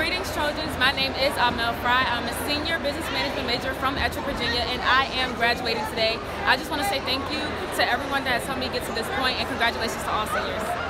Greetings, Trojans. My name is Amel Frye. I'm a senior business management major from Ettrick, Virginia, and I am graduating today. I just want to say thank you to everyone that has helped me get to this point, and congratulations to all seniors.